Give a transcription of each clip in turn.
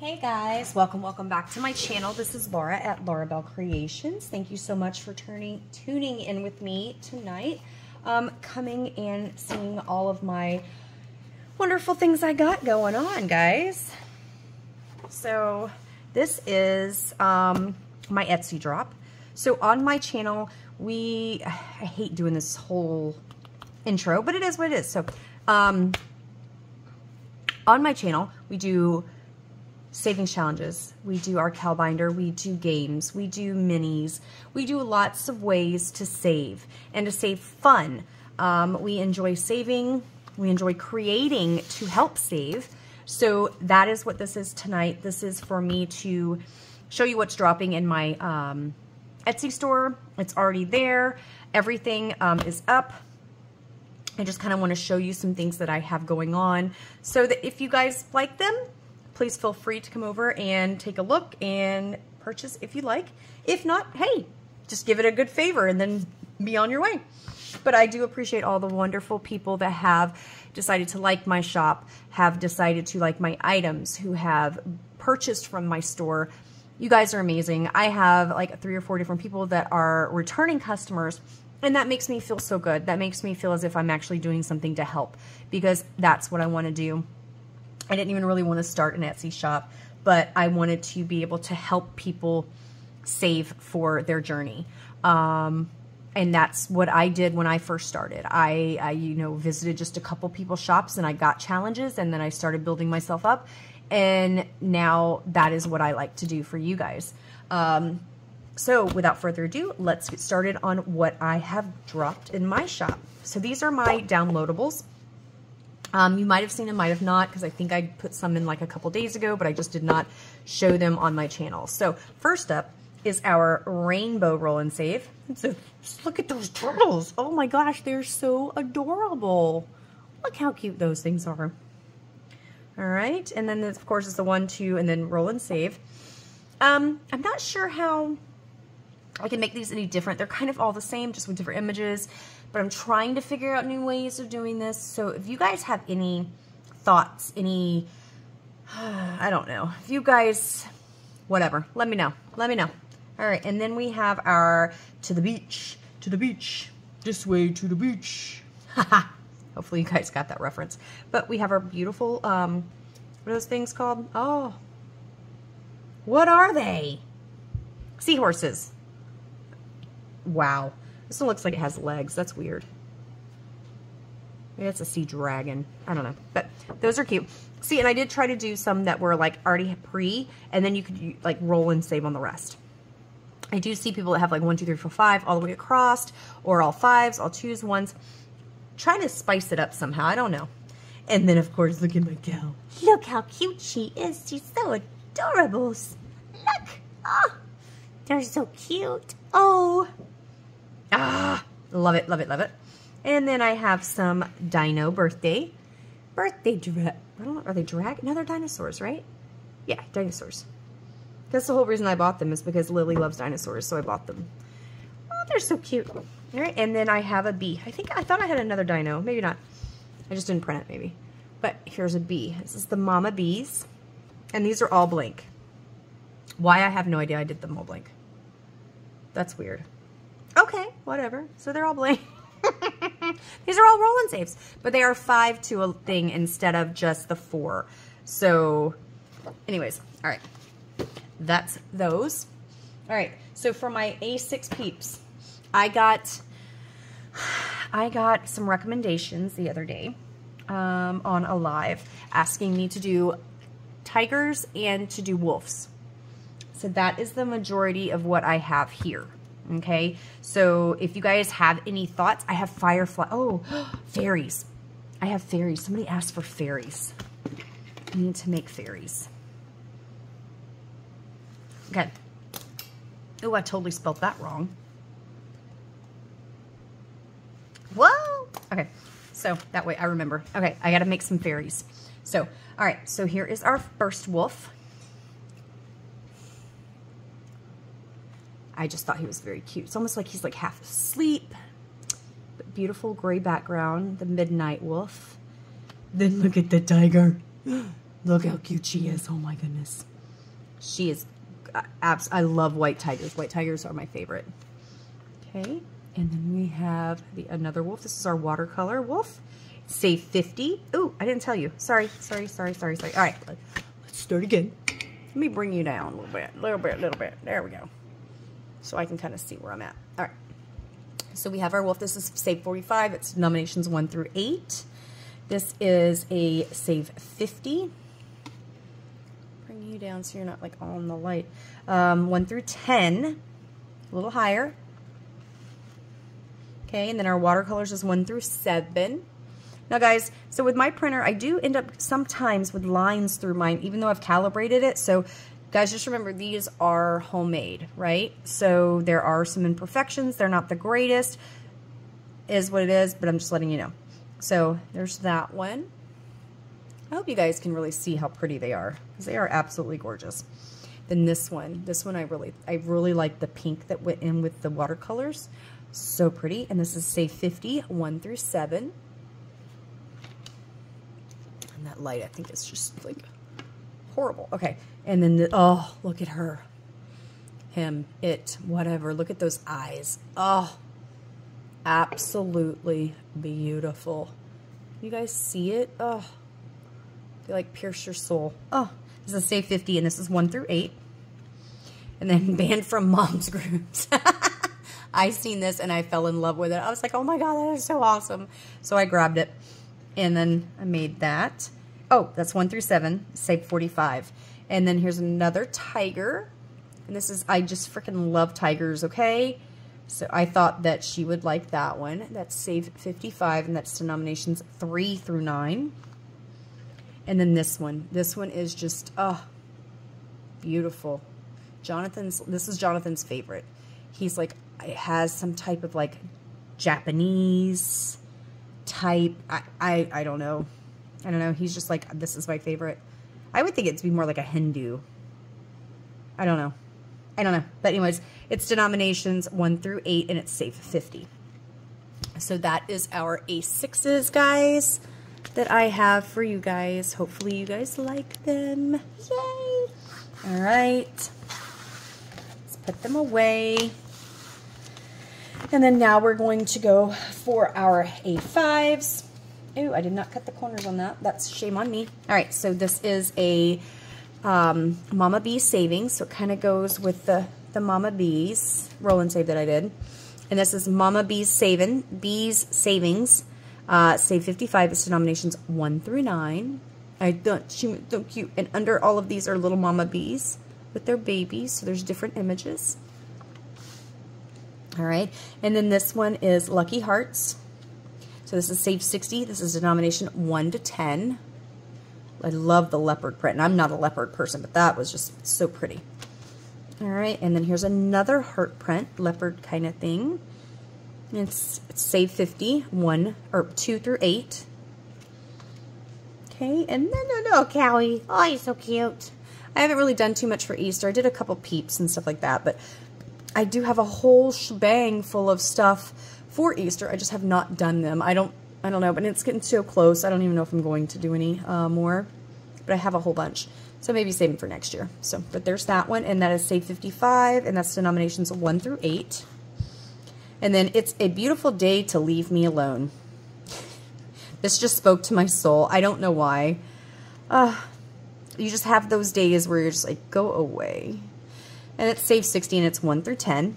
Hey guys, welcome, welcome back to my channel. This is Laura at Laura Bel Creations. Thank you so much for turning, tuning in with me tonight. Um, coming and seeing all of my wonderful things I got going on, guys. So this is um, my Etsy drop. So on my channel, we, I hate doing this whole intro, but it is what it is. So um, on my channel, we do savings challenges. We do our cal binder. We do games. We do minis. We do lots of ways to save and to save fun. Um, we enjoy saving. We enjoy creating to help save. So that is what this is tonight. This is for me to show you what's dropping in my um, Etsy store. It's already there. Everything um, is up. I just kind of want to show you some things that I have going on so that if you guys like them, please feel free to come over and take a look and purchase if you like. If not, hey, just give it a good favor and then be on your way. But I do appreciate all the wonderful people that have decided to like my shop, have decided to like my items, who have purchased from my store. You guys are amazing. I have like three or four different people that are returning customers and that makes me feel so good. That makes me feel as if I'm actually doing something to help because that's what I want to do. I didn't even really want to start an Etsy shop, but I wanted to be able to help people save for their journey. Um, and that's what I did when I first started. I, I, you know, visited just a couple people's shops and I got challenges and then I started building myself up. And now that is what I like to do for you guys. Um, so without further ado, let's get started on what I have dropped in my shop. So these are my downloadables. Um, you might have seen them, might have not, because I think I put some in like a couple days ago, but I just did not show them on my channel. So first up is our rainbow roll and save. So look at those turtles. Oh my gosh, they're so adorable. Look how cute those things are. All right, and then this, of course is the one, two, and then roll and save. Um, I'm not sure how I can make these any different. They're kind of all the same, just with different images but I'm trying to figure out new ways of doing this. So if you guys have any thoughts, any, I don't know, if you guys, whatever, let me know. Let me know. All right, and then we have our to the beach, to the beach, this way to the beach. Hopefully you guys got that reference. But we have our beautiful, um, what are those things called? Oh, what are they? Seahorses. Wow. This one looks like it has legs. That's weird. Maybe that's a sea dragon. I don't know. But those are cute. See, and I did try to do some that were like already pre, and then you could like roll and save on the rest. I do see people that have like one, two, three, four, five all the way across, or all fives, all twos, ones. Trying to spice it up somehow. I don't know. And then, of course, look at my cow. Look how cute she is. She's so adorable. Look. Oh, they're so cute. Oh. Ah, love it, love it, love it. And then I have some Dino birthday. Birthday dra are they drag? No, they're dinosaurs, right? Yeah, dinosaurs. That's the whole reason I bought them is because Lily loves dinosaurs, so I bought them. Oh, they're so cute. All right, and then I have a bee. I think I thought I had another dino. Maybe not. I just didn't print it, maybe. But here's a bee. This is the mama bees. And these are all blank. Why, I have no idea I did them all blank. That's weird. Whatever. So they're all blank. These are all roll and saves, but they are five to a thing instead of just the four. So anyways, all right, that's those. All right, so for my A6 peeps, I got, I got some recommendations the other day um, on a live asking me to do tigers and to do wolves. So that is the majority of what I have here. Okay, so if you guys have any thoughts, I have firefly. Oh, fairies. I have fairies. Somebody asked for fairies. I need to make fairies. Okay. Oh, I totally spelled that wrong. Whoa! Okay, so that way I remember. Okay, I gotta make some fairies. So, all right, so here is our first wolf. I just thought he was very cute. It's almost like he's like half asleep. But beautiful gray background, the midnight wolf. Then look at the tiger. Look how cute she is. Oh my goodness. She is, uh, abs I love white tigers. White tigers are my favorite. Okay. And then we have the another wolf. This is our watercolor wolf. Say 50. Oh, I didn't tell you. Sorry, sorry, sorry, sorry, sorry. All right, let's start again. Let me bring you down a little bit, a little bit, a little bit. There we go. So I can kind of see where I'm at. All right. So we have our wolf. This is Save 45. It's nominations 1 through 8. This is a Save 50. Bring you down so you're not like all in the light. Um, 1 through 10. A little higher. Okay, and then our watercolors is 1 through 7. Now guys, so with my printer, I do end up sometimes with lines through mine, even though I've calibrated it. So guys, just remember these are homemade, right? So there are some imperfections. They're not the greatest, is what it is, but I'm just letting you know. So there's that one. I hope you guys can really see how pretty they are because they are absolutely gorgeous. Then this one, this one I really, I really like the pink that went in with the watercolors. So pretty. And this is Say 50, 1 through 7. And that light, I think it's just like horrible. Okay. And then, the, oh, look at her. Him, it, whatever. Look at those eyes. Oh, absolutely beautiful. You guys see it? Oh, they like pierce your soul. Oh, this is Save 50 and this is 1 through 8. And then banned from mom's groups. I seen this and I fell in love with it. I was like, oh my God, that is so awesome. So I grabbed it and then I made that. Oh, that's one through seven, save 45. And then here's another tiger. And this is, I just freaking love tigers, okay? So I thought that she would like that one. That's save 55 and that's denominations three through nine. And then this one. This one is just, oh, beautiful. Jonathan's, this is Jonathan's favorite. He's like, it has some type of like Japanese type. I, I, I don't know. I don't know. He's just like, this is my favorite. I would think it'd be more like a Hindu. I don't know. I don't know. But anyways, it's denominations 1 through 8, and it's safe 50. So that is our A6s, guys, that I have for you guys. Hopefully you guys like them. Yay! All right. Let's put them away. And then now we're going to go for our A5s. Ooh, I did not cut the corners on that. That's shame on me. All right, so this is a um, Mama Bee Savings. So it kind of goes with the, the Mama Bees roll and save that I did. And this is Mama Bees Saving, Bees Savings. Uh, save 55 is denominations 1 through 9. I don't, she so cute. And under all of these are little Mama Bees with their babies. So there's different images. All right. And then this one is Lucky Hearts. So this is Save 60. This is denomination 1 to 10. I love the leopard print. And I'm not a leopard person, but that was just so pretty. All right. And then here's another heart print, leopard kind of thing. It's, it's Save 50, 1 or 2 through 8. Okay. And then, no, no, Callie. Oh, you're so cute. I haven't really done too much for Easter. I did a couple peeps and stuff like that, but I do have a whole shebang full of stuff for Easter. I just have not done them. I don't, I don't know, but it's getting so close. I don't even know if I'm going to do any uh, more, but I have a whole bunch. So maybe save them for next year. So, but there's that one, and that is Save 55, and that's denominations 1 through 8. And then it's a beautiful day to leave me alone. this just spoke to my soul. I don't know why. Uh, you just have those days where you're just like, go away. And it's Save 60 and it's 1 through 10.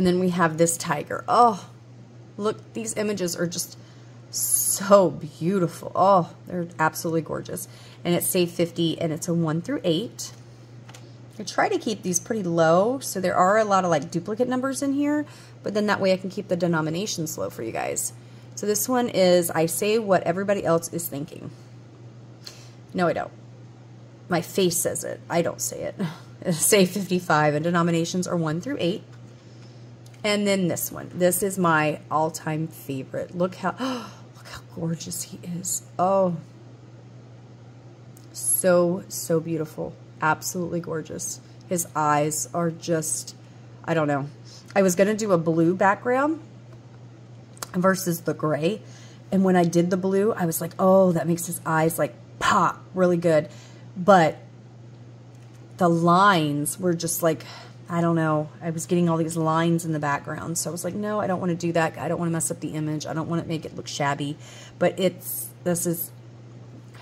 And then we have this tiger. Oh, look, these images are just so beautiful. Oh, they're absolutely gorgeous. And it's Save 50 and it's a 1 through 8. I try to keep these pretty low, so there are a lot of like duplicate numbers in here, but then that way I can keep the denominations low for you guys. So this one is I say what everybody else is thinking. No, I don't. My face says it. I don't say it. say 55 and denominations are 1 through 8. And then this one. This is my all-time favorite. Look how look how gorgeous he is. Oh. So so beautiful. Absolutely gorgeous. His eyes are just I don't know. I was going to do a blue background versus the gray. And when I did the blue, I was like, "Oh, that makes his eyes like pop really good. But the lines were just like, I don't know. I was getting all these lines in the background. So I was like, no, I don't want to do that. I don't want to mess up the image. I don't want to make it look shabby. But it's, this is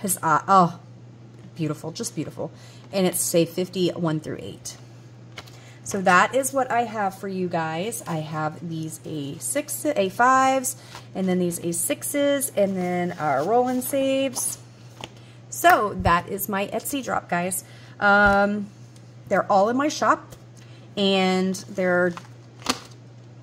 his eye. Oh, beautiful. Just beautiful. And it's say 50, 1 through 8. So that is what I have for you guys. I have these A6, A5s, and then these A6s, and then our roll and saves. So that is my Etsy drop, guys. Um, they're all in my shop, and they're,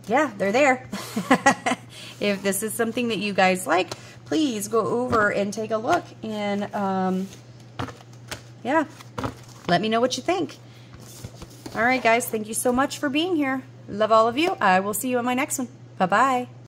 yeah, they're there. if this is something that you guys like, please go over and take a look, and um, yeah, let me know what you think. All right, guys, thank you so much for being here. Love all of you. I will see you in my next one. Bye-bye.